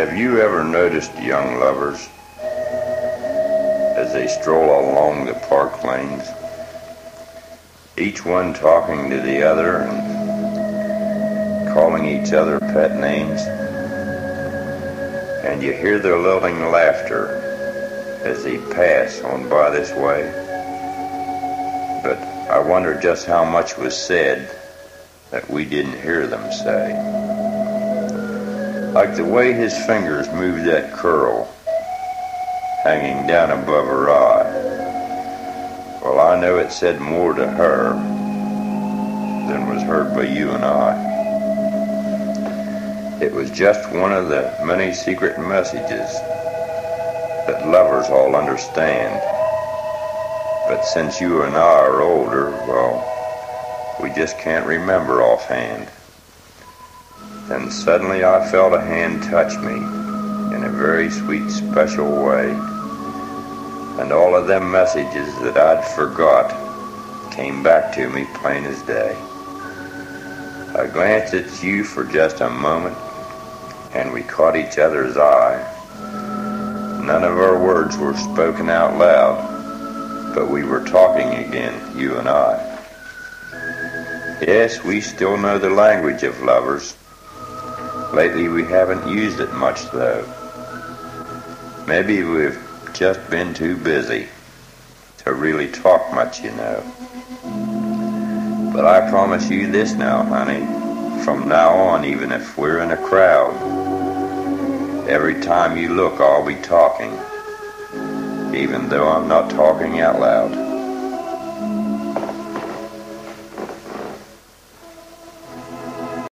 Have you ever noticed young lovers as they stroll along the park lanes, each one talking to the other and calling each other pet names? And you hear their lulling laughter as they pass on by this way. But I wonder just how much was said that we didn't hear them say like the way his fingers moved that curl hanging down above her eye. Well, I know it said more to her than was heard by you and I. It was just one of the many secret messages that lovers all understand. But since you and I are older, well, we just can't remember offhand. Then suddenly I felt a hand touch me in a very sweet, special way. And all of them messages that I'd forgot came back to me plain as day. I glanced at you for just a moment, and we caught each other's eye. None of our words were spoken out loud, but we were talking again, you and I. Yes, we still know the language of lovers, Lately we haven't used it much though. Maybe we've just been too busy to really talk much, you know. But I promise you this now, honey. From now on, even if we're in a crowd, every time you look, I'll be talking, even though I'm not talking out loud.